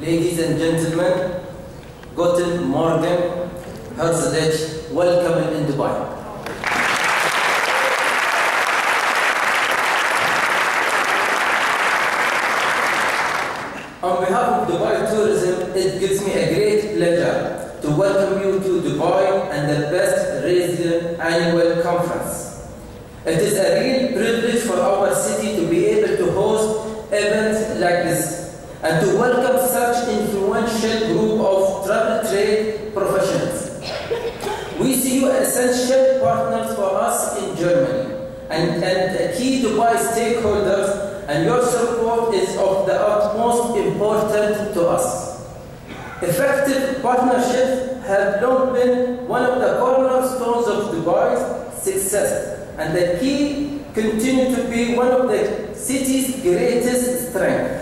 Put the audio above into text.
Ladies and gentlemen, Guten Morgen, Herzlich, welcome in Dubai. On behalf of Dubai Tourism, it gives me a great pleasure to welcome you to Dubai and the Best-Reisen Annual Conference. It is a real privilege for our like this and to welcome such influential group of travel trade professionals. We see you as essential partners for us in Germany and, and key Dubai stakeholders and your support is of the utmost importance to us. Effective partnerships have long been one of the cornerstones of Dubai's success, and the key continue to be one of the city's greatest strengths.